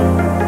Bye.